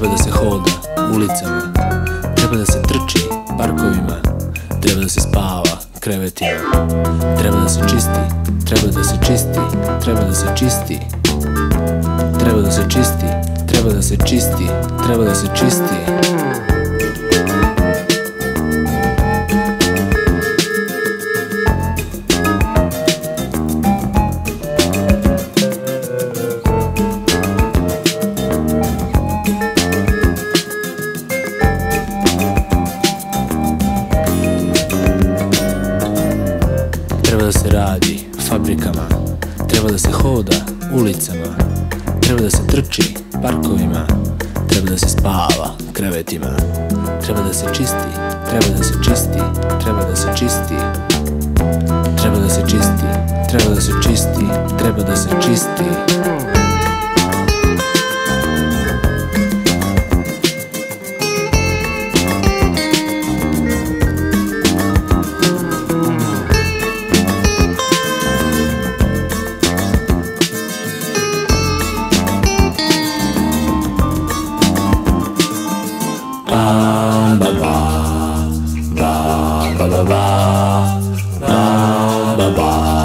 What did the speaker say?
Treba da se hoda ulicama, treba da se trči parkovima, treba da se spava krevetima, treba da se čisti, treba da se čisti, treba da se čisti, treba da se čisti, treba da se čisti, treba da se čisti. Treba da se hoda ulicama, treba da se trči parkovima, treba da se spava krevetima, treba da se čisti, treba da se čisti, treba da se čisti, treba da se čisti, treba da se čisti, treba da se čisti. Ba. Ba, ba, ba, ba. Ba.